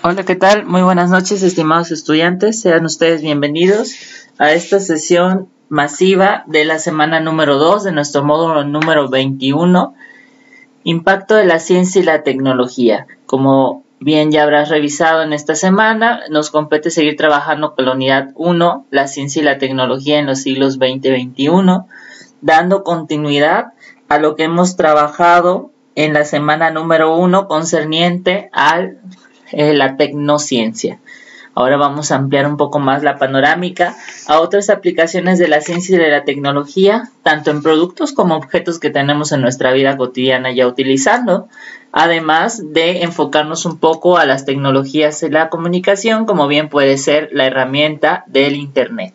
Hola, ¿qué tal? Muy buenas noches, estimados estudiantes. Sean ustedes bienvenidos a esta sesión masiva de la semana número 2 de nuestro módulo número 21, Impacto de la ciencia y la tecnología. Como bien ya habrás revisado en esta semana, nos compete seguir trabajando con la unidad 1, la ciencia y la tecnología en los siglos 20 y 21, dando continuidad a lo que hemos trabajado en la semana número 1 concerniente a eh, la tecnociencia. Ahora vamos a ampliar un poco más la panorámica a otras aplicaciones de la ciencia y de la tecnología, tanto en productos como objetos que tenemos en nuestra vida cotidiana ya utilizando, además de enfocarnos un poco a las tecnologías de la comunicación, como bien puede ser la herramienta del Internet.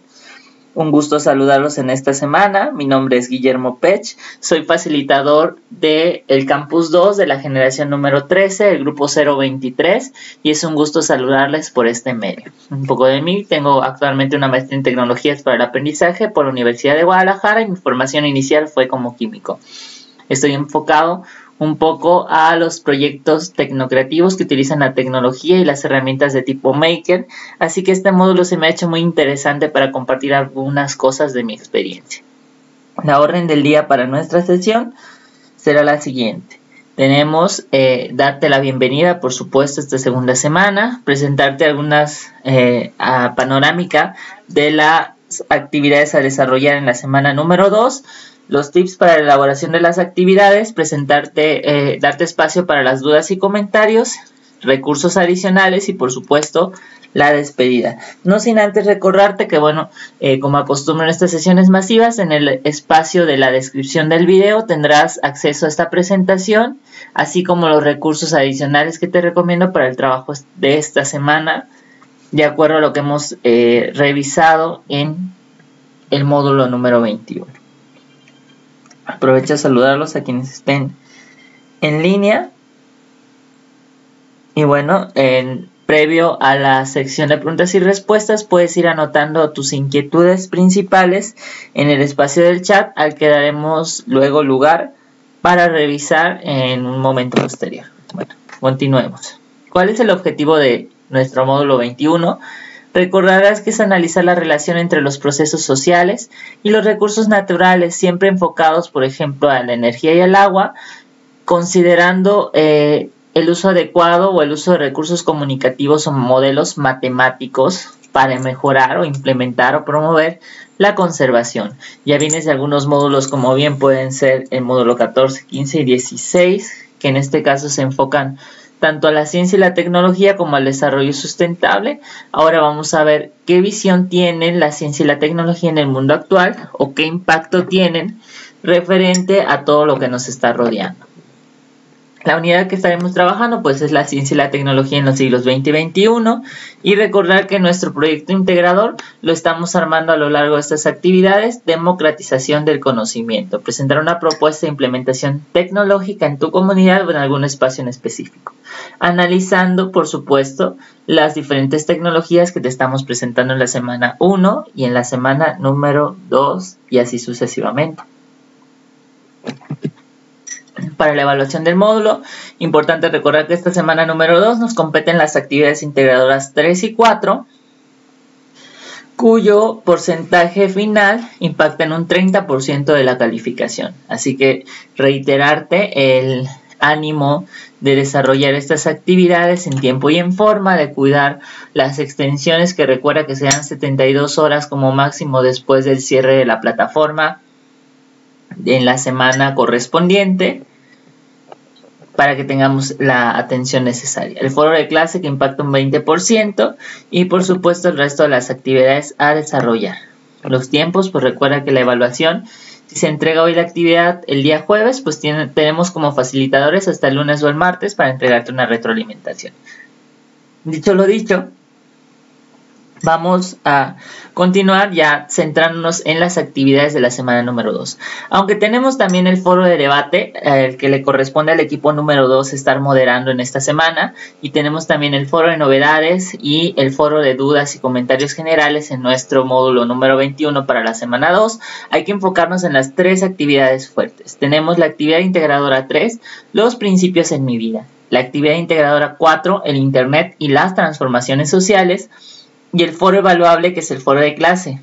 Un gusto saludarlos en esta semana. Mi nombre es Guillermo Pech. Soy facilitador del el Campus 2 de la generación número 13, el grupo 023, y es un gusto saludarles por este medio. Un poco de mí. Tengo actualmente una maestría en tecnologías para el aprendizaje por la Universidad de Guadalajara y mi formación inicial fue como químico. Estoy enfocado un poco a los proyectos tecnocreativos que utilizan la tecnología y las herramientas de tipo Maker, así que este módulo se me ha hecho muy interesante para compartir algunas cosas de mi experiencia. La orden del día para nuestra sesión será la siguiente. Tenemos eh, darte la bienvenida, por supuesto, esta segunda semana, presentarte algunas eh, panorámica de las actividades a desarrollar en la semana número 2, los tips para la elaboración de las actividades, presentarte, eh, darte espacio para las dudas y comentarios, recursos adicionales y por supuesto la despedida. No sin antes recordarte que, bueno, eh, como acostumbro en estas sesiones masivas, en el espacio de la descripción del video tendrás acceso a esta presentación, así como los recursos adicionales que te recomiendo para el trabajo de esta semana, de acuerdo a lo que hemos eh, revisado en el módulo número 21. Aprovecho a saludarlos a quienes estén en línea. Y bueno, en, previo a la sección de preguntas y respuestas, puedes ir anotando tus inquietudes principales en el espacio del chat al que daremos luego lugar para revisar en un momento posterior. Bueno, continuemos. ¿Cuál es el objetivo de nuestro módulo 21? Recordarás que es analizar la relación entre los procesos sociales y los recursos naturales, siempre enfocados, por ejemplo, a la energía y al agua, considerando eh, el uso adecuado o el uso de recursos comunicativos o modelos matemáticos para mejorar o implementar o promover la conservación. Ya vienes de algunos módulos como bien pueden ser el módulo 14, 15 y 16, que en este caso se enfocan tanto a la ciencia y la tecnología como al desarrollo sustentable. Ahora vamos a ver qué visión tienen la ciencia y la tecnología en el mundo actual o qué impacto tienen referente a todo lo que nos está rodeando. La unidad que estaremos trabajando pues es la ciencia y la tecnología en los siglos 20 y 21 y recordar que nuestro proyecto integrador lo estamos armando a lo largo de estas actividades, democratización del conocimiento, presentar una propuesta de implementación tecnológica en tu comunidad o en algún espacio en específico, analizando por supuesto las diferentes tecnologías que te estamos presentando en la semana 1 y en la semana número 2 y así sucesivamente para la evaluación del módulo. Importante recordar que esta semana número 2 nos competen las actividades integradoras 3 y 4, cuyo porcentaje final impacta en un 30% de la calificación. Así que reiterarte el ánimo de desarrollar estas actividades en tiempo y en forma, de cuidar las extensiones que recuerda que sean 72 horas como máximo después del cierre de la plataforma en la semana correspondiente para que tengamos la atención necesaria. El foro de clase que impacta un 20% y por supuesto el resto de las actividades a desarrollar. Los tiempos, pues recuerda que la evaluación, si se entrega hoy la actividad el día jueves, pues tenemos como facilitadores hasta el lunes o el martes para entregarte una retroalimentación. Dicho lo dicho, Vamos a continuar ya centrándonos en las actividades de la semana número 2. Aunque tenemos también el foro de debate, el que le corresponde al equipo número 2 estar moderando en esta semana, y tenemos también el foro de novedades y el foro de dudas y comentarios generales en nuestro módulo número 21 para la semana 2, hay que enfocarnos en las tres actividades fuertes. Tenemos la actividad integradora 3, los principios en mi vida la actividad integradora 4, el Internet y las transformaciones sociales, y el foro evaluable, que es el foro de clase.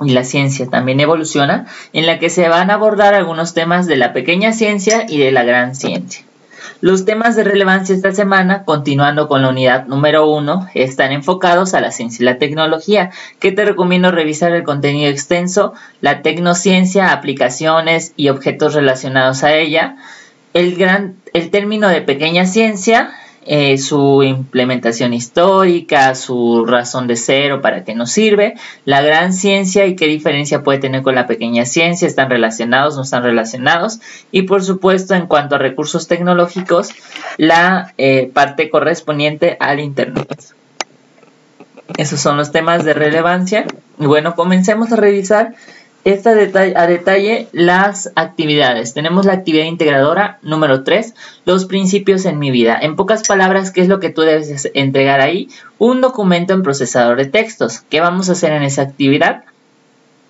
Y la ciencia también evoluciona, en la que se van a abordar algunos temas de la pequeña ciencia y de la gran ciencia. Los temas de relevancia esta semana, continuando con la unidad número 1, están enfocados a la ciencia y la tecnología, que te recomiendo revisar el contenido extenso, la tecnociencia, aplicaciones y objetos relacionados a ella, el, gran, el término de pequeña ciencia, eh, su implementación histórica, su razón de ser o para qué nos sirve, la gran ciencia y qué diferencia puede tener con la pequeña ciencia, están relacionados, no están relacionados, y por supuesto en cuanto a recursos tecnológicos, la eh, parte correspondiente al Internet. Esos son los temas de relevancia. Bueno, comencemos a revisar a detalle las actividades. Tenemos la actividad integradora número 3, los principios en mi vida. En pocas palabras, ¿qué es lo que tú debes entregar ahí? Un documento en procesador de textos. ¿Qué vamos a hacer en esa actividad?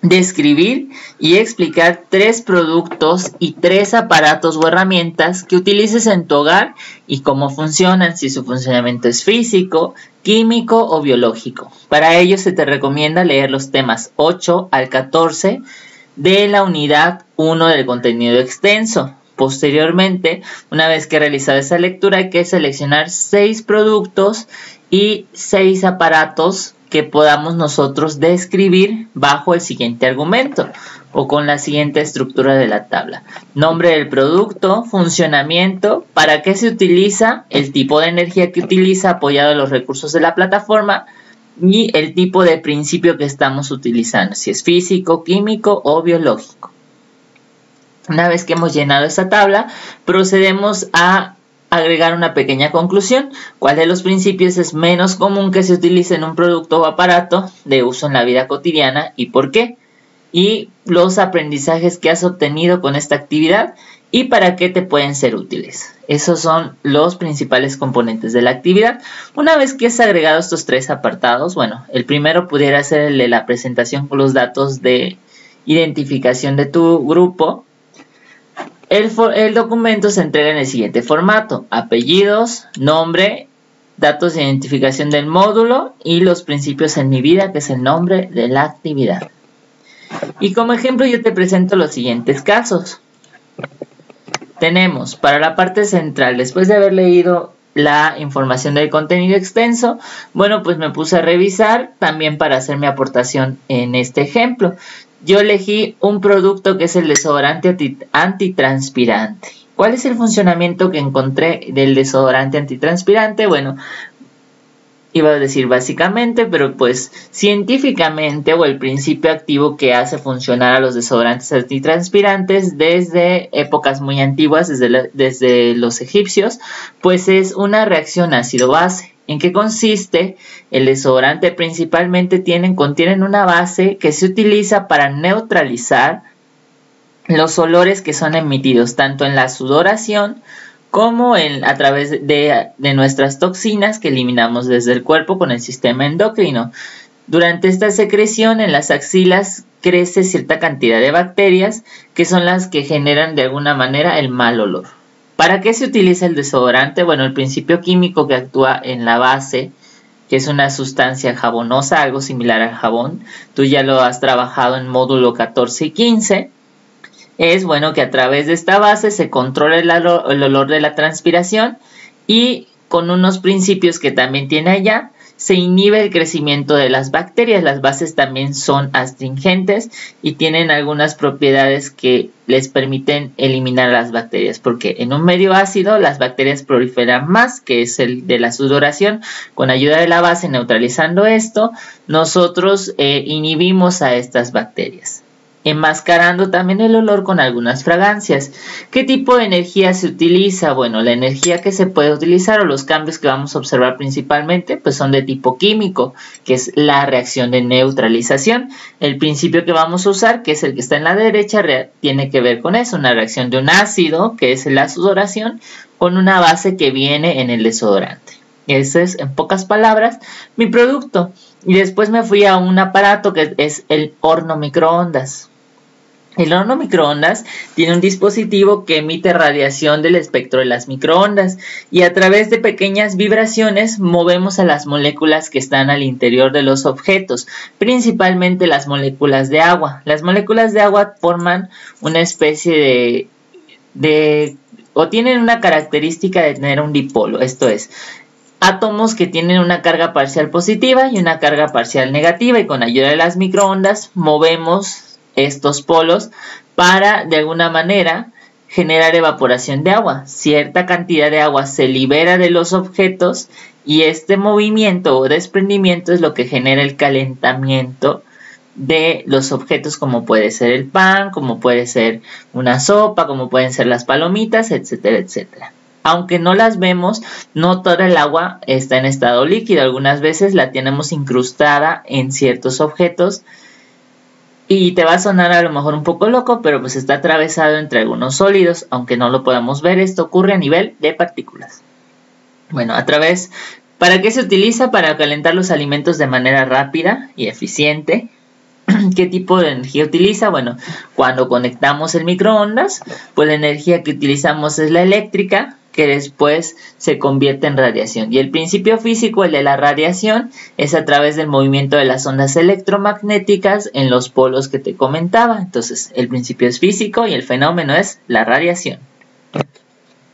Describir y explicar tres productos y tres aparatos o herramientas que utilices en tu hogar y cómo funcionan, si su funcionamiento es físico, químico o biológico. Para ello se te recomienda leer los temas 8 al 14 de la unidad 1 del contenido extenso. Posteriormente, una vez que realizado esa lectura, hay que seleccionar seis productos y seis aparatos podamos nosotros describir bajo el siguiente argumento o con la siguiente estructura de la tabla. Nombre del producto, funcionamiento, para qué se utiliza, el tipo de energía que utiliza apoyado en los recursos de la plataforma y el tipo de principio que estamos utilizando, si es físico, químico o biológico. Una vez que hemos llenado esta tabla, procedemos a agregar una pequeña conclusión. ¿Cuál de los principios es menos común que se utilice en un producto o aparato de uso en la vida cotidiana y por qué? Y los aprendizajes que has obtenido con esta actividad y para qué te pueden ser útiles. Esos son los principales componentes de la actividad. Una vez que has agregado estos tres apartados, bueno, el primero pudiera ser el de la presentación con los datos de identificación de tu grupo, el, documento se entrega en el siguiente formato. Apellidos, nombre, datos de identificación del módulo y los principios en mi vida, que es el nombre de la actividad. Y como ejemplo yo te presento los siguientes casos. Tenemos para la parte central, después de haber leído la información del contenido extenso, bueno, pues me puse a revisar también para hacer mi aportación en este ejemplo yo elegí un producto que es el desodorante antitranspirante. ¿Cuál es el funcionamiento que encontré del desodorante antitranspirante? Bueno, iba a decir básicamente, pero pues científicamente o el principio activo que hace funcionar a los desodorantes antitranspirantes desde épocas muy antiguas, desde, desde los egipcios, pues es una reacción ácido-base. ¿En qué consiste? El desodorante principalmente tienen, contienen una base que se utiliza para neutralizar los olores que son emitidos tanto en la sudoración como a través de nuestras toxinas que eliminamos desde el cuerpo con el sistema endocrino. Durante esta secreción en las axilas crece cierta cantidad de bacterias que son las que generan de alguna manera el mal olor. ¿Para qué se utiliza el desodorante? Bueno, el principio químico que actúa en la base, que es una sustancia jabonosa, algo similar al jabón, tú ya lo has trabajado en módulo 14 y 15, es bueno que a través de esta base se controle el, el olor de la transpiración y con unos principios que también tiene allá, se inhibe el crecimiento de las bacterias. Las bases también son astringentes y tienen algunas propiedades que les permiten eliminar las bacterias, porque en un medio ácido las bacterias proliferan más, que es el de la sudoración. Con ayuda de la base neutralizando esto, nosotros eh, inhibimos a estas bacterias enmascarando también el olor con algunas fragancias. ¿Qué tipo de energía se utiliza? Bueno, la energía que se puede utilizar o los cambios que vamos a observar principalmente pues son de tipo químico, que es la reacción de neutralización. El principio que vamos a usar, que es el que está en la derecha, tiene que ver con eso, una reacción de un ácido, que es la sudoración, con una base que viene en el desodorante. Ese es, en pocas palabras, mi producto. Y después me fui a un aparato que es el horno microondas. El horno microondas tiene un dispositivo que emite radiación del espectro de las microondas y a través de pequeñas vibraciones movemos a las moléculas que están al interior de los objetos, principalmente las moléculas de agua. Las moléculas de agua forman una especie de, de o tienen una característica de tener un dipolo, esto es, átomos que tienen una carga parcial positiva y una carga parcial negativa y con ayuda de las microondas movemos estos polos para de alguna manera generar evaporación de agua. Cierta cantidad de agua se libera de los objetos y este movimiento o desprendimiento es lo que genera el calentamiento de los objetos como puede ser el pan, como puede ser una sopa, como pueden ser las palomitas, etcétera, etcétera. Aunque no las vemos, no toda el agua está en estado líquido. Algunas veces la tenemos incrustada en ciertos objetos y te va a sonar a lo mejor un poco loco, pero pues está atravesado entre algunos sólidos, aunque no lo podamos ver, esto ocurre a nivel de partículas. Bueno, a través, ¿para qué se utiliza? Para calentar los alimentos de manera rápida y eficiente. ¿Qué tipo de energía utiliza? Bueno, cuando conectamos el microondas, pues la energía que utilizamos es la eléctrica, que después se convierte en radiación. Y el principio físico, el de la radiación, es a través del movimiento de las ondas electromagnéticas en los polos que te comentaba. Entonces, el principio es físico y el fenómeno es la radiación.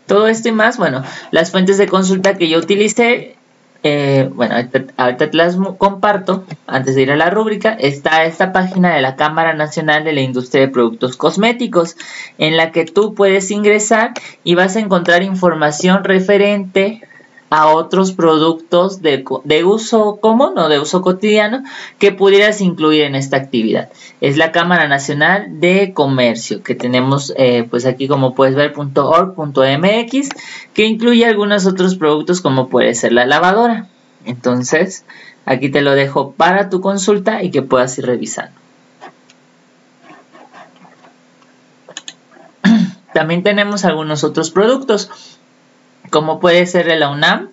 Todo esto y más, bueno, las fuentes de consulta que yo utilicé eh, bueno, ahorita, te las comparto antes de ir a la rúbrica. Está esta página de la Cámara Nacional de la Industria de Productos Cosméticos, en la que tú puedes ingresar y vas a encontrar información referente a otros productos de, uso común o de uso cotidiano que pudieras incluir en esta actividad. Es la Cámara Nacional de Comercio que tenemos eh, pues aquí como puedes ver .org.mx que incluye algunos otros productos como puede ser la lavadora. Entonces aquí te lo dejo para tu consulta y que puedas ir revisando. También tenemos algunos otros productos como puede ser de la UNAM,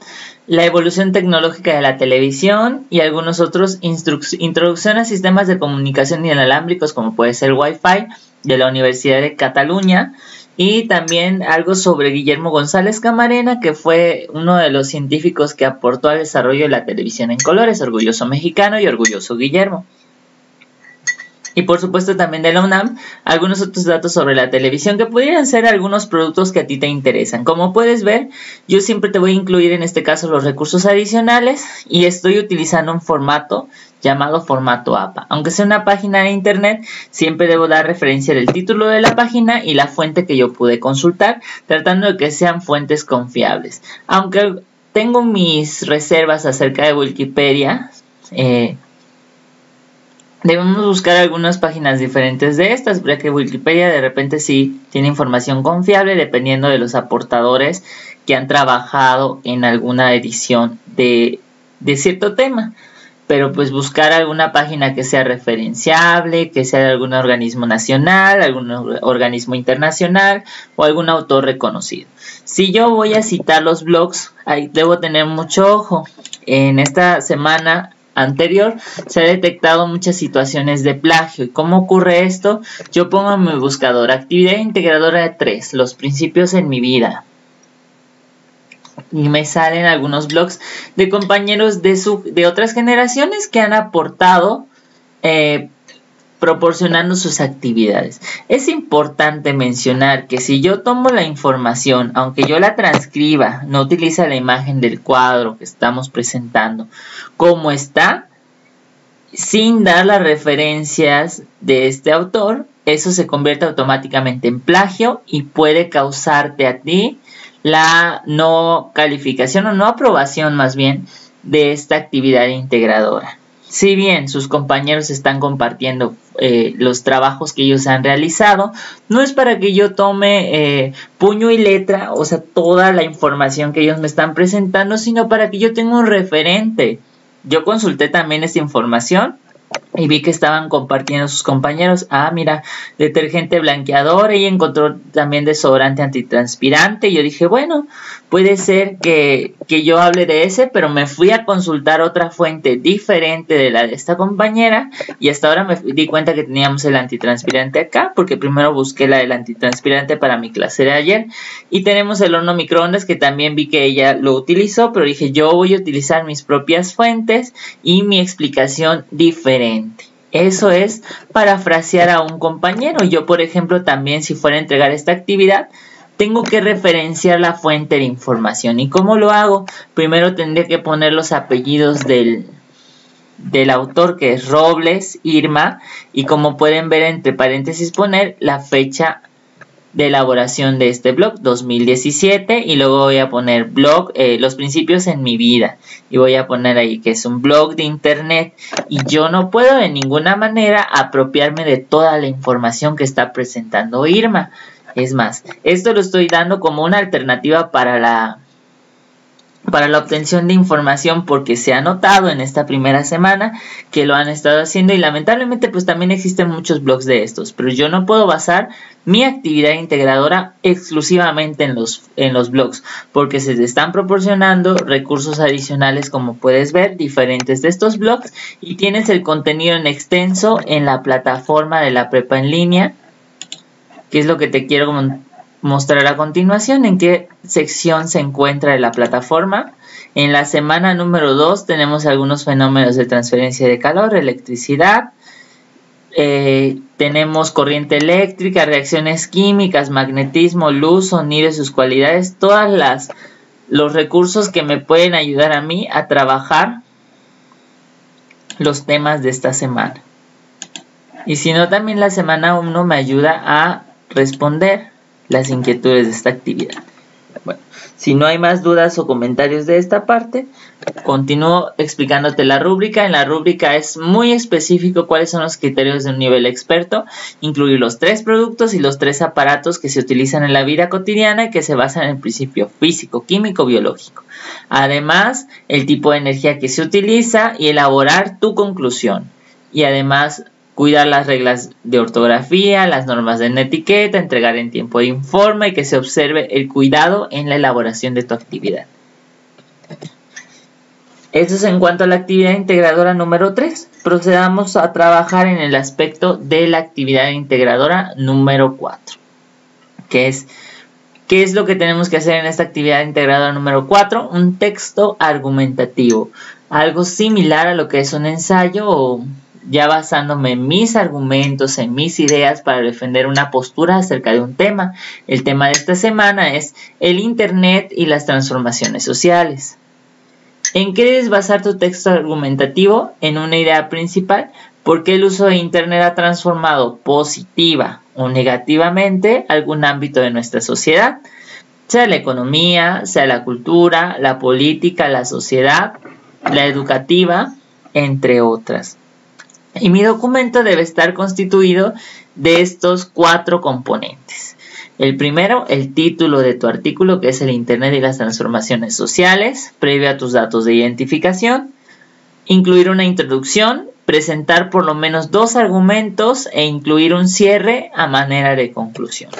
la evolución tecnológica de la televisión y algunos otros introducción a sistemas de comunicación inalámbricos como puede ser Wi-Fi de la Universidad de Cataluña y también algo sobre Guillermo González Camarena que fue uno de los científicos que aportó al desarrollo de la televisión en colores, orgulloso mexicano y orgulloso Guillermo y por supuesto también de la UNAM algunos otros datos sobre la televisión que pudieran ser algunos productos que a ti te interesan. Como puedes ver, yo siempre te voy a incluir en este caso los recursos adicionales y estoy utilizando un formato llamado formato APA. Aunque sea una página de internet, siempre debo dar referencia del título de la página y la fuente que yo pude consultar, tratando de que sean fuentes confiables. Aunque tengo mis reservas acerca de Wikipedia, eh, Debemos buscar algunas páginas diferentes de estas, ya que Wikipedia de repente sí tiene información confiable dependiendo de los aportadores que han trabajado en alguna edición de, de cierto tema. Pero pues buscar alguna página que sea referenciable, que sea de algún organismo nacional, algún organismo internacional o algún autor reconocido. Si yo voy a citar los blogs, ahí debo tener mucho ojo. En esta semana anterior se ha detectado muchas situaciones de plagio. ¿Y cómo ocurre esto? Yo pongo en mi buscador actividad integradora de 3, los principios en mi vida. Y me salen algunos blogs de compañeros de, de otras generaciones que han aportado eh, proporcionando sus actividades. Es importante mencionar que si yo tomo la información, aunque yo la transcriba, no utiliza la imagen del cuadro que estamos presentando, como está, sin dar las referencias de este autor, eso se convierte automáticamente en plagio y puede causarte a ti la no calificación o no aprobación más bien de esta actividad integradora. Si bien sus compañeros están compartiendo eh, los trabajos que ellos han realizado, no es para que yo tome eh, puño y letra, o sea, toda la información que ellos me están presentando, sino para que yo tenga un referente. Yo consulté también esta información y vi que estaban compartiendo sus compañeros. Ah, mira, detergente blanqueador y encontró también desodorante antitranspirante. Y yo dije, bueno, puede ser que, que, yo hable de ese, pero me fui a consultar otra fuente diferente de la de esta compañera y hasta ahora me di cuenta que teníamos el antitranspirante acá, porque primero busqué la del antitranspirante para mi clase de ayer y tenemos el horno microondas que también vi que ella lo utilizó, pero dije, yo voy a utilizar mis propias fuentes y mi explicación diferente. Eso es parafrasear a un compañero. Yo, por ejemplo, también si fuera a entregar esta actividad, tengo que referenciar la fuente de información. ¿Y cómo lo hago? Primero tendría que poner los apellidos del, del autor, que es Robles, Irma, y como pueden ver entre paréntesis poner la fecha de elaboración de este blog 2017 y luego voy a poner blog eh, los principios en mi vida. Y voy a poner ahí que es un blog de internet. Y yo no puedo de ninguna manera apropiarme de toda la información que está presentando Irma. Es más esto lo estoy dando como una alternativa para la para la obtención de información porque se ha notado en esta primera semana que lo han estado haciendo y lamentablemente pues también existen muchos blogs de estos, pero yo no puedo basar mi actividad integradora exclusivamente en los, en los blogs porque se te están proporcionando recursos adicionales como puedes ver diferentes de estos blogs y tienes el contenido en extenso en la plataforma de la prepa en línea que es lo que te quiero mostrar a continuación en qué sección se encuentra la plataforma. En la semana número 2 tenemos algunos fenómenos de transferencia de calor, electricidad, eh, tenemos corriente eléctrica, reacciones químicas, magnetismo, luz, sonido sus cualidades, todas las los recursos que me pueden ayudar a mí a trabajar los temas de esta semana. Y si no, también la semana 1 me ayuda a responder las inquietudes de esta actividad. Bueno, si no hay más dudas o comentarios de esta parte, continúo explicándote la rúbrica. En la rúbrica es muy específico cuáles son los criterios de un nivel experto, incluir los tres productos y los tres aparatos que se utilizan en la vida cotidiana y que se basan en el principio físico, químico, biológico. Además, el tipo de energía que se utiliza y elaborar tu conclusión. Y además, cuidar las reglas de ortografía, las normas de etiqueta, entregar en tiempo de informe y que se observe el cuidado en la elaboración de tu actividad. Eso es en cuanto a la actividad integradora número 3. Procedamos a trabajar en el aspecto de la actividad integradora número 4, que es ¿Qué es lo que tenemos que hacer en esta actividad integradora número 4? Un texto argumentativo, algo similar a lo que es un ensayo o ya basándome en mis argumentos, en mis ideas para defender una postura acerca de un tema. El tema de esta semana es el Internet y las transformaciones sociales. ¿En qué debes basar tu texto argumentativo? En una idea principal, ¿por qué el uso de Internet ha transformado positiva o negativamente algún ámbito de nuestra sociedad, sea la economía, sea la cultura, la política, la sociedad, la educativa, entre otras. Y mi documento debe estar constituido de estos cuatro componentes. El primero, el título de tu artículo, que es el Internet y las transformaciones sociales, previo a tus datos de identificación. Incluir una introducción, presentar por lo menos dos argumentos e incluir un cierre a manera de conclusión.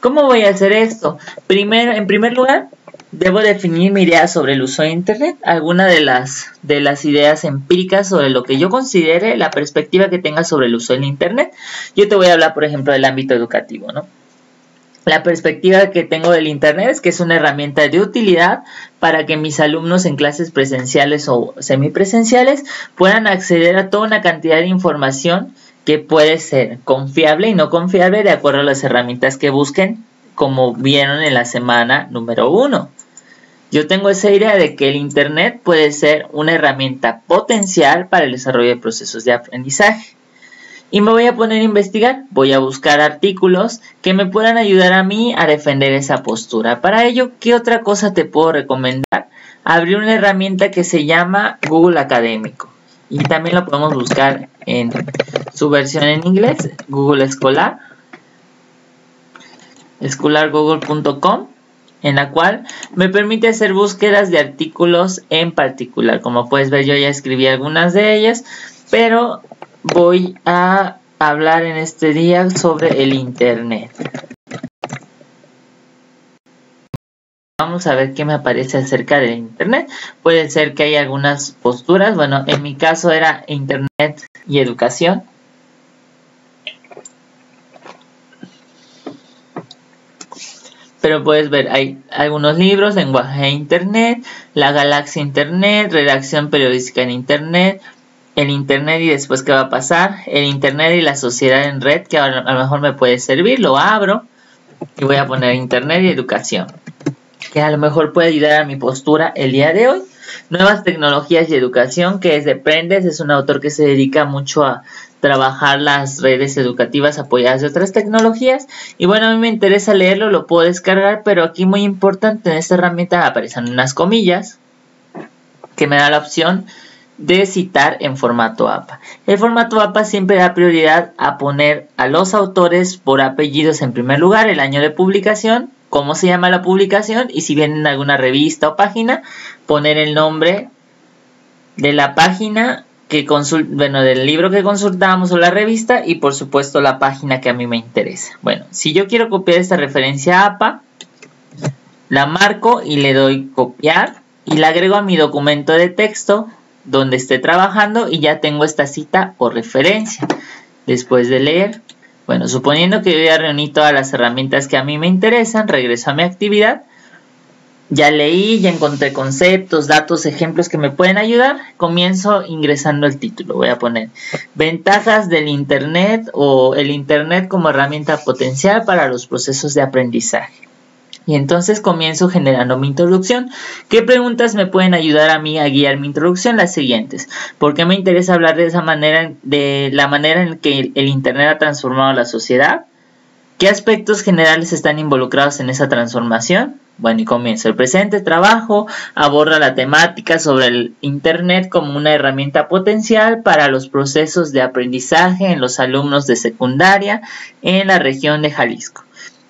¿Cómo voy a hacer esto? Primero, en primer lugar, Debo definir mi idea sobre el uso de Internet, alguna de las, de las ideas empíricas sobre lo que yo considere la perspectiva que tenga sobre el uso del Internet. Yo te voy a hablar, por ejemplo, del ámbito educativo, ¿no? La perspectiva que tengo del Internet es que es una herramienta de utilidad para que mis alumnos en clases presenciales o semipresenciales puedan acceder a toda una cantidad de información que puede ser confiable y no confiable de acuerdo a las herramientas que busquen, como vieron en la semana número uno. Yo tengo esa idea de que el Internet puede ser una herramienta potencial para el desarrollo de procesos de aprendizaje. Y me voy a poner a investigar, voy a buscar artículos que me puedan ayudar a mí a defender esa postura. Para ello, ¿qué otra cosa te puedo recomendar? Abrir una herramienta que se llama Google Académico. Y también lo podemos buscar en su versión en inglés, Google Escolar, escolargoogle.com en la cual me permite hacer búsquedas de artículos en particular. Como puedes ver, yo ya escribí algunas de ellas, pero voy a hablar en este día sobre el Internet. Vamos a ver qué me aparece acerca del Internet. Puede ser que haya algunas posturas. Bueno, en mi caso era Internet y educación. Pero puedes ver, hay algunos libros, lenguaje de Internet, la galaxia Internet, redacción periodística en Internet, el Internet y después qué va a pasar, el Internet y la sociedad en red, que a lo mejor me puede servir, lo abro y voy a poner Internet y educación que a lo mejor puede ayudar a mi postura el día de hoy. Nuevas tecnologías y educación, que es de Prendes, es un autor que se dedica mucho a trabajar las redes educativas apoyadas de otras tecnologías. Y bueno, a mí me interesa leerlo, lo puedo descargar, pero aquí muy importante en esta herramienta aparecen unas comillas que me da la opción de citar en formato APA. El formato APA siempre da prioridad a poner a los autores por apellidos en primer lugar, el año de publicación cómo se llama la publicación y si viene en alguna revista o página, poner el nombre de la página que consult bueno, del libro que consultamos o la revista y por supuesto la página que a mí me interesa. Bueno, si yo quiero copiar esta referencia APA, la marco y le doy copiar y la agrego a mi documento de texto donde esté trabajando y ya tengo esta cita o referencia. Después de leer, bueno, suponiendo que yo ya reuní todas las herramientas que a mí me interesan, regreso a mi actividad. Ya leí, ya encontré conceptos, datos, ejemplos que me pueden ayudar. Comienzo ingresando el título. Voy a poner ventajas del Internet o el Internet como herramienta potencial para los procesos de aprendizaje. Y entonces comienzo generando mi introducción. ¿Qué preguntas me pueden ayudar a mí a guiar mi introducción? Las siguientes. ¿Por qué me interesa hablar de esa manera, de la manera en que el Internet ha transformado la sociedad? ¿Qué aspectos generales están involucrados en esa transformación? Bueno, y comienzo. El presente trabajo aborda la temática sobre el Internet como una herramienta potencial para los procesos de aprendizaje en los alumnos de secundaria en la región de Jalisco.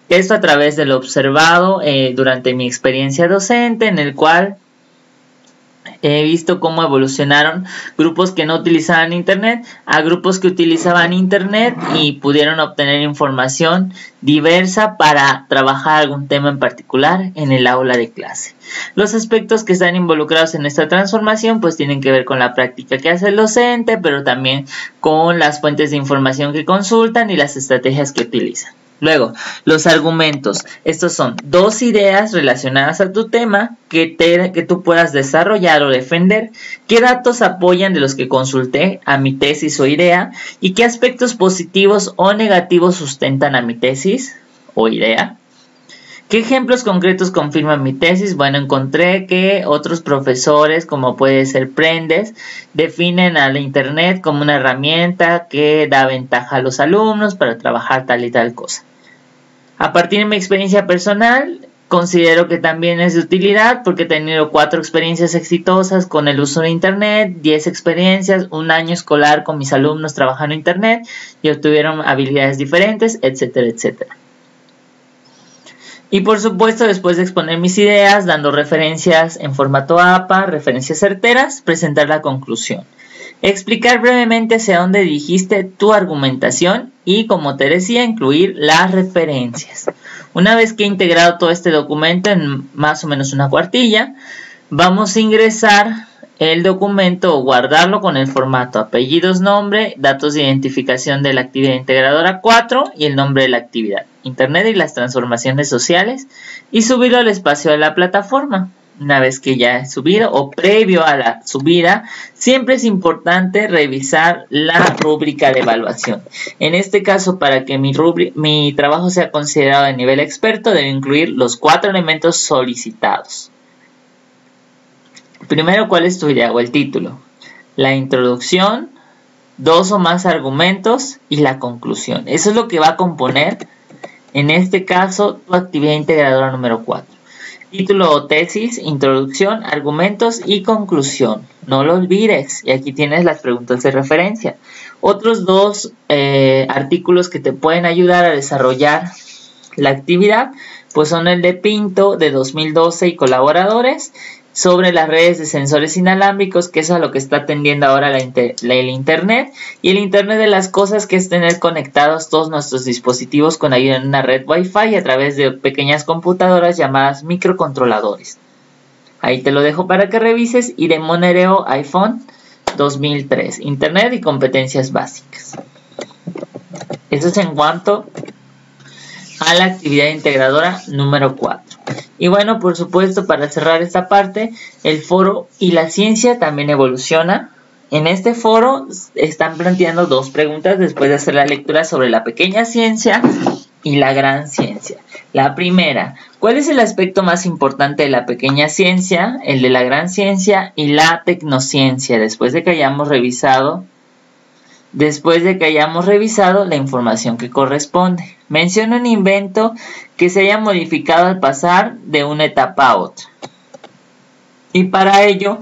Esto a través de lo observado eh, durante mi experiencia docente, en el cual he visto cómo evolucionaron grupos que no utilizaban Internet a grupos que utilizaban Internet y pudieron obtener información diversa para trabajar algún tema en particular en el aula de clase. Los aspectos que están involucrados en esta transformación pues tienen que ver con la práctica que hace el docente, pero también con las fuentes de información que consultan y las estrategias que utilizan. Luego, los argumentos. Estos son dos ideas relacionadas a tu tema que, te, que tú puedas desarrollar o defender. ¿Qué datos apoyan de los que consulté a mi tesis o idea? ¿Y qué aspectos positivos o negativos sustentan a mi tesis o idea? ¿Qué ejemplos concretos confirman mi tesis? Bueno, encontré que otros profesores, como puede ser Prendes, definen al Internet como una herramienta que da ventaja a los alumnos para trabajar tal y tal cosa. A partir de mi experiencia personal, considero que también es de utilidad porque he tenido cuatro experiencias exitosas con el uso de Internet, diez experiencias, un año escolar con mis alumnos trabajando en Internet y obtuvieron habilidades diferentes, etcétera, etcétera. Y por supuesto, después de exponer mis ideas, dando referencias en formato APA, referencias certeras, presentar la conclusión. Explicar brevemente hacia dónde dirigiste tu argumentación y, como te decía, incluir las referencias. Una vez que he integrado todo este documento en más o menos una cuartilla, vamos a ingresar el documento o guardarlo con el formato apellidos, nombre, datos de identificación de la actividad integradora 4 y el nombre de la actividad, Internet y las transformaciones sociales y subirlo al espacio de la plataforma una vez que ya he subido o previo a la subida, siempre es importante revisar la rúbrica de evaluación. En este caso, para que mi, mi trabajo sea considerado de nivel experto, debe incluir los cuatro elementos solicitados. Primero, ¿cuál es tu idea o el título? La introducción, dos o más argumentos y la conclusión. Eso es lo que va a componer, en este caso, tu actividad integradora número 4. Título o tesis, introducción, argumentos y conclusión. No lo olvides. Y aquí tienes las preguntas de referencia. Otros dos eh, artículos que te pueden ayudar a desarrollar la actividad, pues son el de Pinto de 2012 y colaboradores sobre las redes de sensores inalámbricos, que es a lo que está atendiendo ahora el Internet, y el Internet de las cosas, que es tener conectados todos nuestros dispositivos con ayuda en una red Wi-Fi a través de pequeñas computadoras llamadas microcontroladores. Ahí te lo dejo para que revises y de Monereo iPhone 2003, Internet y competencias básicas. Eso es en cuanto a la actividad integradora número 4. Y bueno, por supuesto, para cerrar esta parte, el foro y la ciencia también evoluciona. En este foro están planteando dos preguntas después de hacer la lectura sobre la pequeña ciencia y la gran ciencia. La primera, ¿cuál es el aspecto más importante de la pequeña ciencia, el de la gran ciencia y la tecnociencia? Después de que hayamos revisado después de que hayamos revisado la información que corresponde. Menciona un invento que se haya modificado al pasar de una etapa a otra. Y para ello,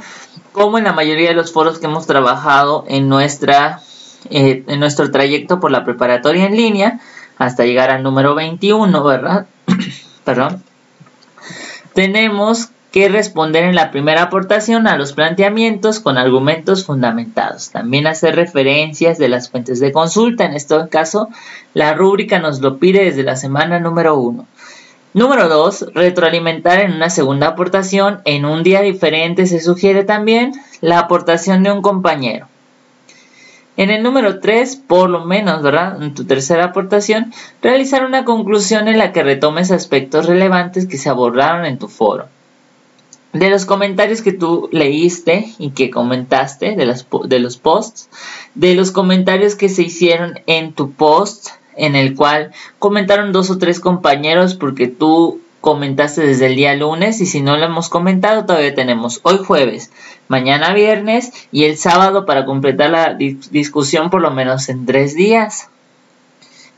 como en la mayoría de los foros que hemos trabajado en, nuestra, eh, en nuestro trayecto por la preparatoria en línea, hasta llegar al número 21, ¿verdad? Perdón. Tenemos responder en la primera aportación a los planteamientos con argumentos fundamentados. También hacer referencias de las fuentes de consulta. En este caso, la rúbrica nos lo pide desde la semana número 1. Número 2. Retroalimentar en una segunda aportación. En un día diferente se sugiere también la aportación de un compañero. En el número 3, por lo menos, ¿verdad? En tu tercera aportación, realizar una conclusión en la que retomes aspectos relevantes que se abordaron en tu foro de los comentarios que tú leíste y que comentaste de, de los posts, de los comentarios que se hicieron en tu post, en el cual comentaron dos o tres compañeros porque tú comentaste desde el día lunes y si no lo hemos comentado todavía tenemos hoy jueves, mañana viernes y el sábado para completar la discusión por lo menos en tres días.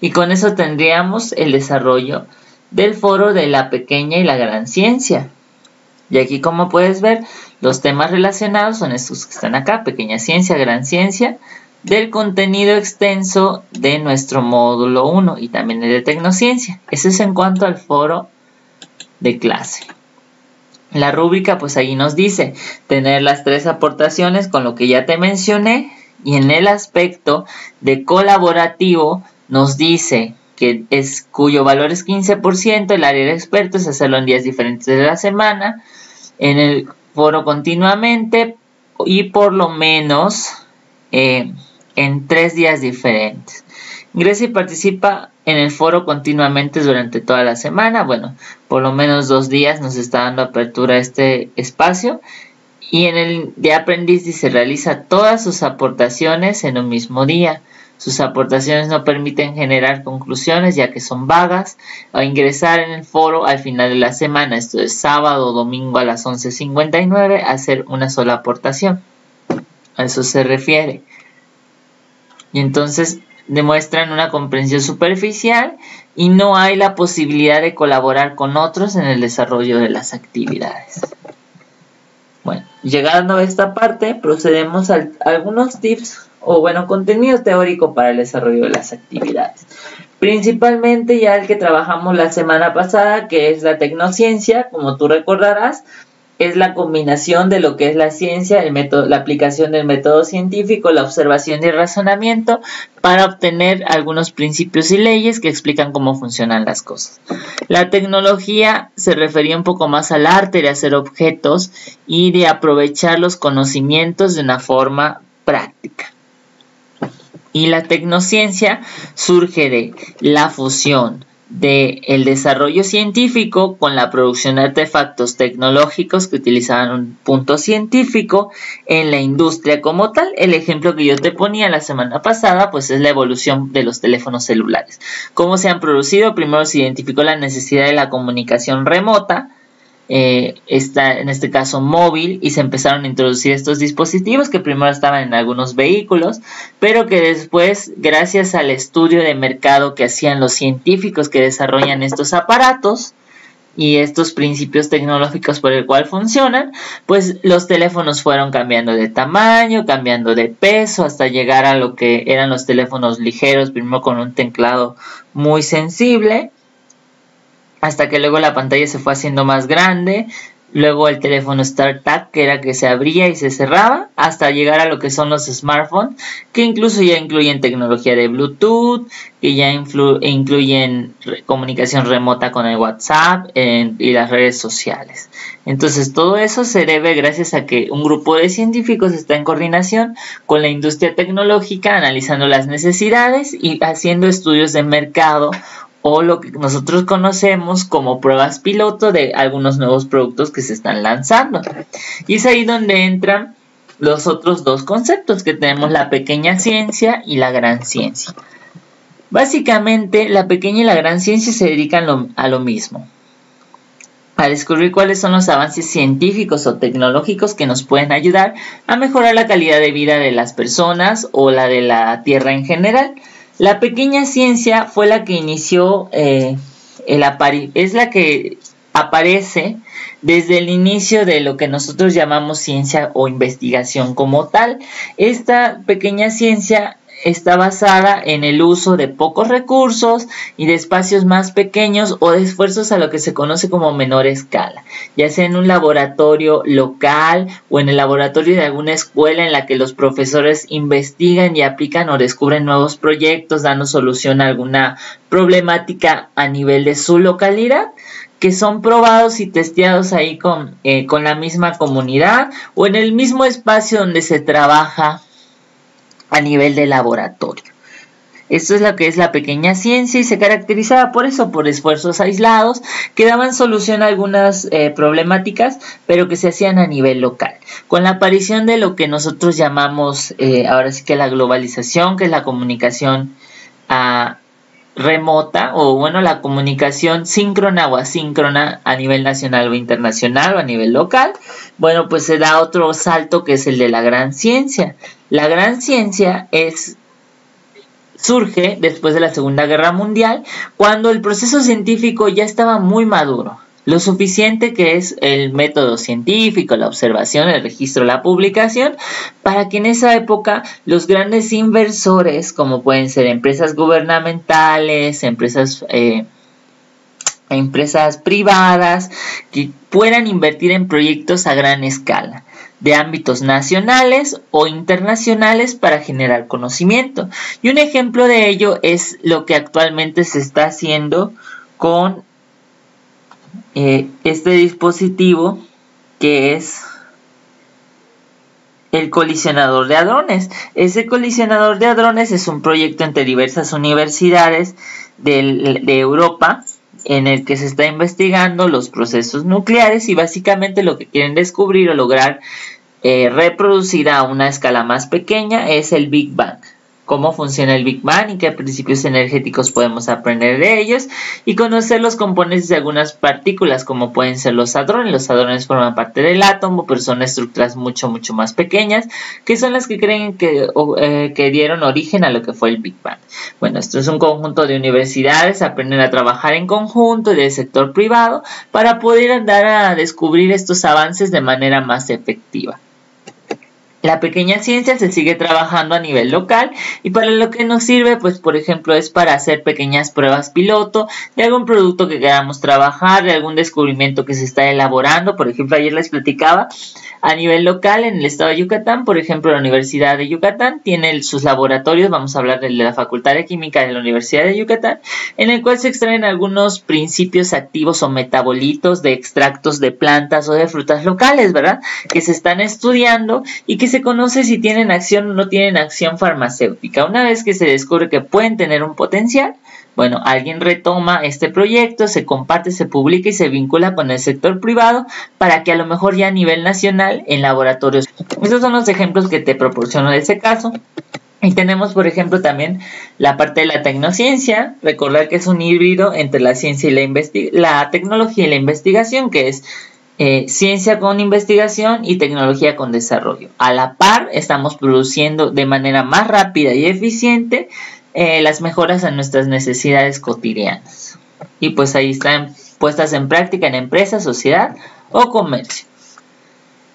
Y con eso tendríamos el desarrollo del foro de la pequeña y la gran ciencia. Y aquí como puedes ver, los temas relacionados son estos que están acá, pequeña ciencia, gran ciencia, del contenido extenso de nuestro módulo 1 y también el de tecnociencia. Eso es en cuanto al foro de clase. La rúbrica pues ahí nos dice tener las tres aportaciones con lo que ya te mencioné y en el aspecto de colaborativo nos dice que es cuyo valor es 15%, el área de expertos hacerlo en días diferentes de la semana, en el foro continuamente y por lo menos eh, en tres días diferentes. Ingresa y participa en el foro continuamente durante toda la semana. Bueno, por lo menos dos días nos está dando apertura a este espacio. Y en el de aprendiz se realiza todas sus aportaciones en un mismo día. Sus aportaciones no permiten generar conclusiones ya que son vagas o ingresar en el foro al final de la semana, esto es sábado o domingo a las 11.59, hacer una sola aportación. A eso se refiere. Y entonces demuestran una comprensión superficial y no hay la posibilidad de colaborar con otros en el desarrollo de las actividades. Bueno, llegando a esta parte, procedemos a algunos tips o bueno, contenido teórico para el desarrollo de las actividades. Principalmente ya el que trabajamos la semana pasada, que es la tecnociencia, como tú recordarás, es la combinación de lo que es la ciencia, el método, la aplicación del método científico, la observación y el razonamiento para obtener algunos principios y leyes que explican cómo funcionan las cosas. La tecnología se refería un poco más al arte de hacer objetos y de aprovechar los conocimientos de una forma práctica. Y la tecnociencia surge de la fusión del el desarrollo científico con la producción de artefactos tecnológicos que utilizaban un punto científico en la industria como tal. El ejemplo que yo te ponía la semana pasada pues es la evolución de los teléfonos celulares. ¿Cómo se han producido? Primero se identificó la necesidad de la comunicación remota eh, está en este caso móvil y se empezaron a introducir estos dispositivos que primero estaban en algunos vehículos pero que después gracias al estudio de mercado que hacían los científicos que desarrollan estos aparatos y estos principios tecnológicos por el cual funcionan, pues los teléfonos fueron cambiando de tamaño, cambiando de peso, hasta llegar a lo que eran los teléfonos ligeros, primero con un teclado muy sensible, hasta que luego la pantalla se fue haciendo más grande, luego el teléfono StarTAC, que era que se abría y se cerraba, hasta llegar a lo que son los smartphones, que incluso ya incluyen tecnología de Bluetooth, que ya incluyen comunicación remota con el WhatsApp y las redes sociales. Entonces todo eso se debe gracias a que un grupo de científicos está en coordinación con la industria tecnológica, analizando las necesidades y haciendo estudios de mercado o lo que nosotros conocemos como pruebas piloto de algunos nuevos productos que se están lanzando. Y es ahí donde entran los otros dos conceptos que tenemos, la pequeña ciencia y la gran ciencia. Básicamente, la pequeña y la gran ciencia se dedican a lo mismo, a descubrir cuáles son los avances científicos o tecnológicos que nos pueden ayudar a mejorar la calidad de vida de las personas o la de la Tierra en general. La pequeña ciencia fue la que inició, eh, el es la que aparece desde el inicio de lo que nosotros llamamos ciencia o investigación como tal. Esta pequeña ciencia está basada en el uso de pocos recursos y de espacios más pequeños o de esfuerzos a lo que se conoce como menor escala, ya sea en un laboratorio local o en el laboratorio de alguna escuela en la que los profesores investigan y aplican o descubren nuevos proyectos dando solución a alguna problemática a nivel de su localidad que son probados y testeados ahí con, eh, con la misma comunidad o en el mismo espacio donde se trabaja a nivel de laboratorio. Esto es lo que es la pequeña ciencia y se caracterizaba por eso, por esfuerzos aislados que daban solución a algunas eh, problemáticas, pero que se hacían a nivel local. Con la aparición de lo que nosotros llamamos eh, ahora sí que la globalización, que es la comunicación ah, remota o bueno, la comunicación síncrona o asíncrona a nivel nacional o internacional o a nivel local, bueno, pues se da otro salto que es el de la gran ciencia. La gran ciencia es surge después de la Segunda Guerra Mundial, cuando el proceso científico ya estaba muy maduro. Lo suficiente que es el método científico, la observación, el registro, la publicación, para que en esa época los grandes inversores, como pueden ser empresas gubernamentales, empresas, eh, empresas privadas, que puedan invertir en proyectos a gran escala de ámbitos nacionales o internacionales para generar conocimiento. Y un ejemplo de ello es lo que actualmente se está haciendo con eh, este dispositivo que es el colisionador de hadrones. Ese colisionador de hadrones es un proyecto entre diversas universidades de Europa en el que se está investigando los procesos nucleares y básicamente lo que quieren descubrir o lograr eh, reproducir a una escala más pequeña es el Big Bang cómo funciona el Big Bang y qué principios energéticos podemos aprender de ellos y conocer los componentes de algunas partículas como pueden ser los hadrones. Los hadrones forman parte del átomo, pero son estructuras mucho, mucho más pequeñas que son las que creen que, eh, dieron origen a lo que fue el Big Bang. Bueno, esto es un conjunto de universidades, aprenden a trabajar en conjunto y del sector privado para poder andar a descubrir estos avances de manera más efectiva. La pequeña ciencia se sigue trabajando a nivel local y para lo que nos sirve, pues por ejemplo, es para hacer pequeñas pruebas piloto de algún producto que queramos trabajar, de algún descubrimiento que se está elaborando. Por ejemplo, ayer les platicaba a nivel local en el estado de Yucatán, por ejemplo, la Universidad de Yucatán tiene sus laboratorios, vamos a hablar de la Facultad de Química de la Universidad de Yucatán, en el cual se extraen algunos principios activos o metabolitos de extractos de plantas o de frutas locales, ¿verdad? Que se están estudiando y que se conoce si tienen acción o no tienen acción farmacéutica. Una vez que se descubre que pueden tener un potencial, bueno, alguien retoma este proyecto, se comparte, se publica y se vincula con el sector privado para que a lo mejor ya a nivel nacional en laboratorios. Estos son los ejemplos que te proporciono de ese caso. Y tenemos, por ejemplo, también la parte de la tecnociencia, recordar que es un híbrido entre la ciencia y la, la tecnología y la investigación, que es eh, ciencia con investigación y tecnología con desarrollo. A la par, estamos produciendo de manera más rápida y eficiente eh, las mejoras a nuestras necesidades cotidianas. Y pues ahí están puestas en práctica en empresa, sociedad o comercio.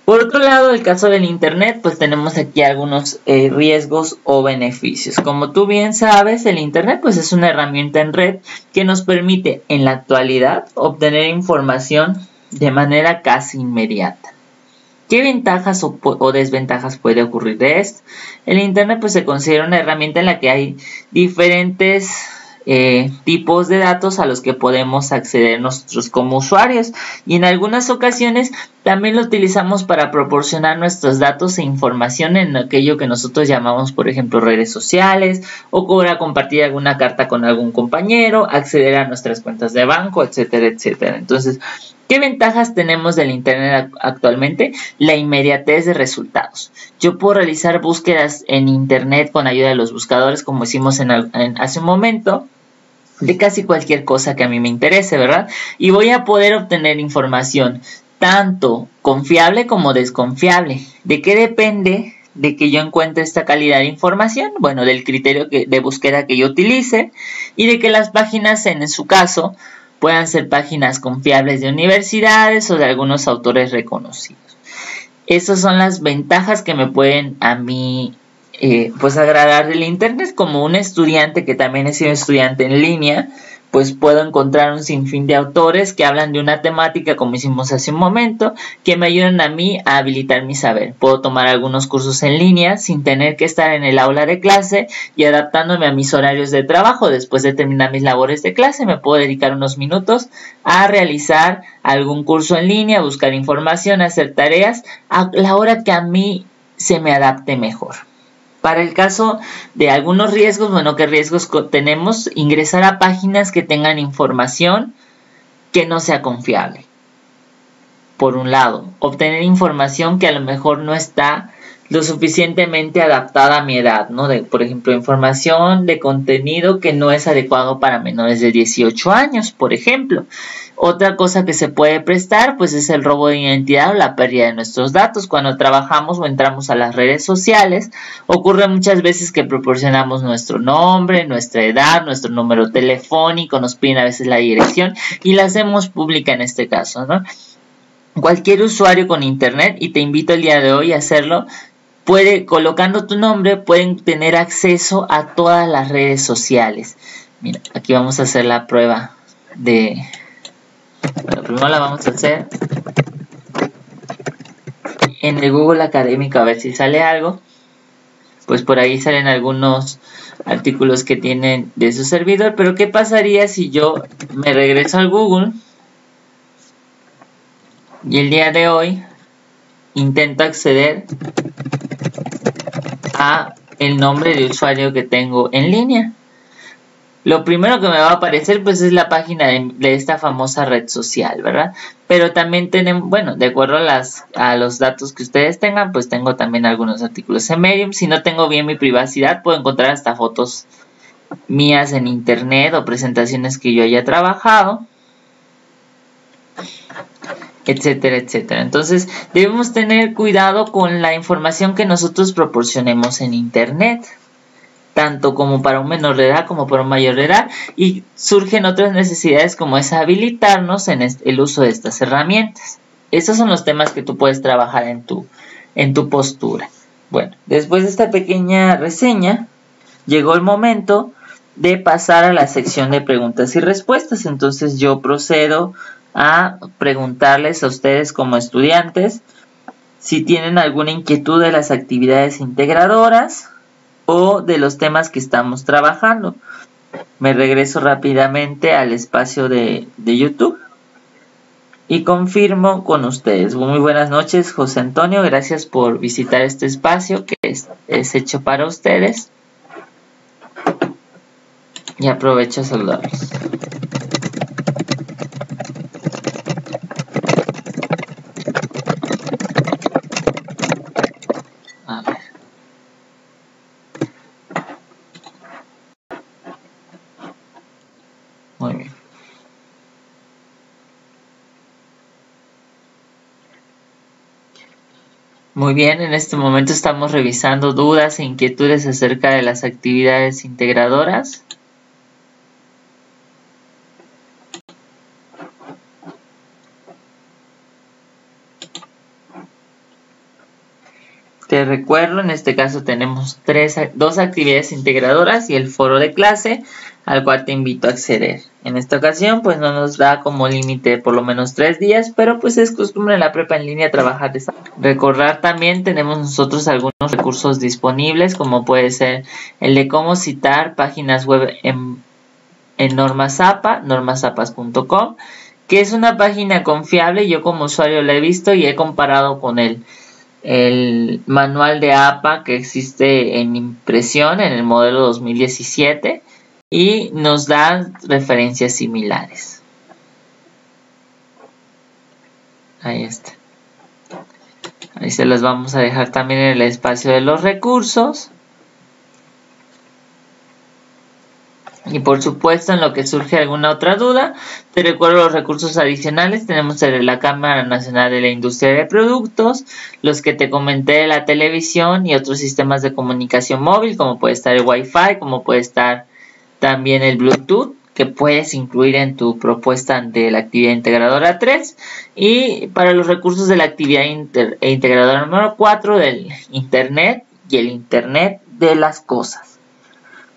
Por otro lado, el caso del Internet, pues tenemos aquí algunos eh, riesgos o beneficios. Como tú bien sabes, el Internet pues es una herramienta en red que nos permite en la actualidad obtener información de manera casi inmediata. ¿Qué ventajas o, desventajas puede ocurrir de esto? El Internet pues, se considera una herramienta en la que hay diferentes eh, tipos de datos a los que podemos acceder nosotros como usuarios y en algunas ocasiones también lo utilizamos para proporcionar nuestros datos e información en aquello que nosotros llamamos por ejemplo redes sociales o para compartir alguna carta con algún compañero, acceder a nuestras cuentas de banco, etcétera, etcétera. Entonces, ¿Qué ventajas tenemos del Internet actualmente? La inmediatez de resultados. Yo puedo realizar búsquedas en Internet con ayuda de los buscadores, como hicimos hace un momento, de casi cualquier cosa que a mí me interese, ¿verdad? Y voy a poder obtener información tanto confiable como desconfiable. ¿De qué depende de que yo encuentre esta calidad de información? Bueno, del criterio de búsqueda que yo utilice y de que las páginas, en su caso, puedan ser páginas confiables de universidades o de algunos autores reconocidos. Esas son las ventajas que me pueden a mí eh, pues agradar del internet como un estudiante que también he sido estudiante en línea pues puedo encontrar un sinfín de autores que hablan de una temática como hicimos hace un momento que me ayudan a mí a habilitar mi saber. Puedo tomar algunos cursos en línea sin tener que estar en el aula de clase y adaptándome a mis horarios de trabajo. Después de terminar mis labores de clase me puedo dedicar unos minutos a realizar algún curso en línea, buscar información, hacer tareas a la hora que a mí se me adapte mejor. Para el caso de algunos riesgos, bueno, ¿qué riesgos tenemos? Ingresar a páginas que tengan información que no sea confiable. Por un lado, obtener información que a lo mejor no está lo suficientemente adaptada a mi edad, ¿no? De, por ejemplo, información de contenido que no es adecuado para menores de 18 años, por ejemplo. Otra cosa que se puede prestar, pues es el robo de identidad o la pérdida de nuestros datos. Cuando trabajamos o entramos a las redes sociales, ocurre muchas veces que proporcionamos nuestro nombre, nuestra edad, nuestro número telefónico, nos piden a veces la dirección y la hacemos pública en este caso, ¿no? Cualquier usuario con internet, y te invito el día de hoy a hacerlo, puede, colocando tu nombre, pueden tener acceso a todas las redes sociales. Mira, aquí vamos a hacer la prueba de... Bueno, primero la vamos a hacer en el Google Académico a ver si sale algo. Pues por ahí salen algunos artículos que tienen de su servidor. Pero ¿qué pasaría si yo me regreso al Google? Y el día de hoy intento acceder el nombre de usuario que tengo en línea. Lo primero que me va a aparecer pues es la página de, esta famosa red social, ¿verdad? Pero también tenemos, bueno, de acuerdo a, a los datos que ustedes tengan, pues tengo también algunos artículos en Medium. Si no tengo bien mi privacidad, puedo encontrar hasta fotos mías en internet o presentaciones que yo haya trabajado etcétera, etcétera. Entonces debemos tener cuidado con la información que nosotros proporcionemos en Internet, tanto como para un menor de edad como para un mayor de edad, y surgen otras necesidades como es habilitarnos en el uso de estas herramientas. Esos son los temas que tú puedes trabajar en tu, en tu postura. Bueno, después de esta pequeña reseña, llegó el momento de pasar a la sección de preguntas y respuestas. Entonces yo procedo a preguntarles a ustedes como estudiantes si tienen alguna inquietud de las actividades integradoras o de los temas que estamos trabajando. Me regreso rápidamente al espacio de, YouTube y confirmo con ustedes. Muy buenas noches, José Antonio. Gracias por visitar este espacio que es, es hecho para ustedes. Y aprovecho a saludarlos. Muy bien, en este momento estamos revisando dudas e inquietudes acerca de las actividades integradoras. Te recuerdo, en este caso tenemos tres, dos actividades integradoras y el foro de clase al cual te invito a acceder. En esta ocasión, pues no nos da como límite por lo menos tres días, pero pues es costumbre en la prepa en línea trabajar de esa. Recordar también, tenemos nosotros algunos recursos disponibles, como puede ser el de cómo citar páginas web en, en Normasapa, normasapas.com, que es una página confiable, yo como usuario la he visto y he comparado con el el manual de APA que existe en impresión en el modelo 2017 y nos da referencias similares. Ahí está. Ahí se las vamos a dejar también en el espacio de los recursos. Y por supuesto, en lo que surge alguna otra duda, te recuerdo los recursos adicionales. Tenemos el de la Cámara Nacional de la Industria de Productos, los que te comenté de la televisión y otros sistemas de comunicación móvil, como puede estar el Wi-Fi, como puede estar también el Bluetooth, que puedes incluir en tu propuesta de la actividad integradora 3. Y para los recursos de la actividad integradora número 4 del Internet y el Internet de las cosas.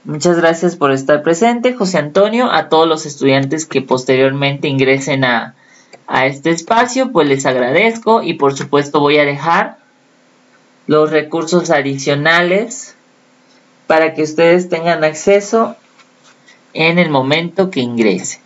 Muchas gracias por estar presente, José Antonio. A todos los estudiantes que posteriormente ingresen a, a este espacio, pues les agradezco y por supuesto voy a dejar los recursos adicionales para que ustedes tengan acceso en el momento que ingresen.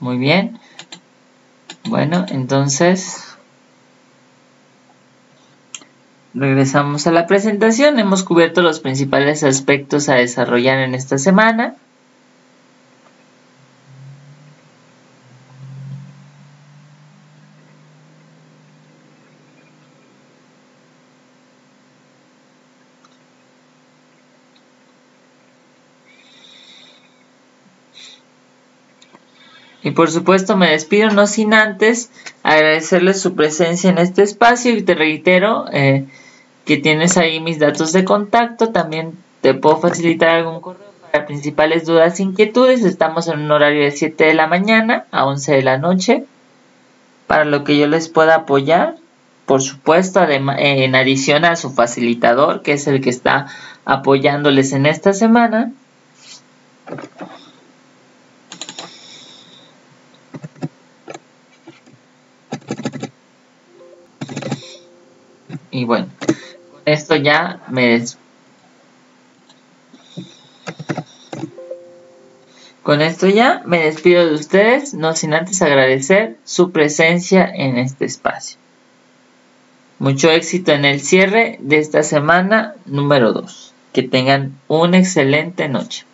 Muy bien. Bueno, entonces regresamos a la presentación. Hemos cubierto los principales aspectos a desarrollar en esta semana. Y por supuesto me despido no sin antes agradecerles su presencia en este espacio y te reitero eh, que tienes ahí mis datos de contacto. También te puedo facilitar algún correo para principales dudas e inquietudes. Estamos en un horario de 7 de la mañana a 11 de la noche para lo que yo les pueda apoyar. Por supuesto, en adición a su facilitador, que es el que está apoyándoles en esta semana. Y bueno, esto ya me Con esto ya me despido de ustedes, no sin antes agradecer su presencia en este espacio. Mucho éxito en el cierre de esta semana número 2. Que tengan una excelente noche.